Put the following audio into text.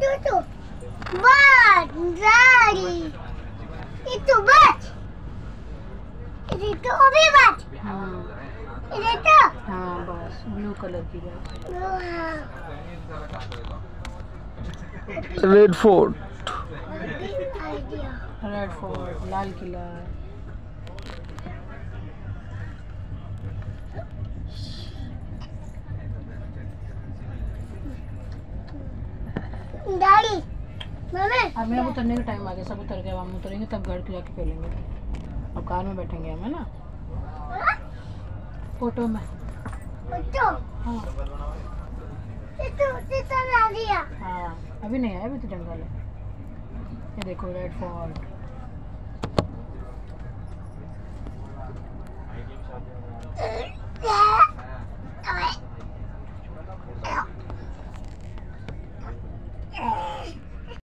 Tutu. bird, Daddy. Itu bat. Itu obi bat. Is it a? हाँ बस blue colour की Red fort. Red Fort Lal Qila daddy mummy अब मेरा उतरने का टाइम आ गया सब उतर गए हम उतरेंगे तब घर के जाके खेलेंगे। अब कार में बैठेंगे हम है ना? ऑटो में। फ़ोटो हाँ। तो तो हाँ। अभी नहीं आया अभी तो जंगल है। ये देखो रेड फोर्ट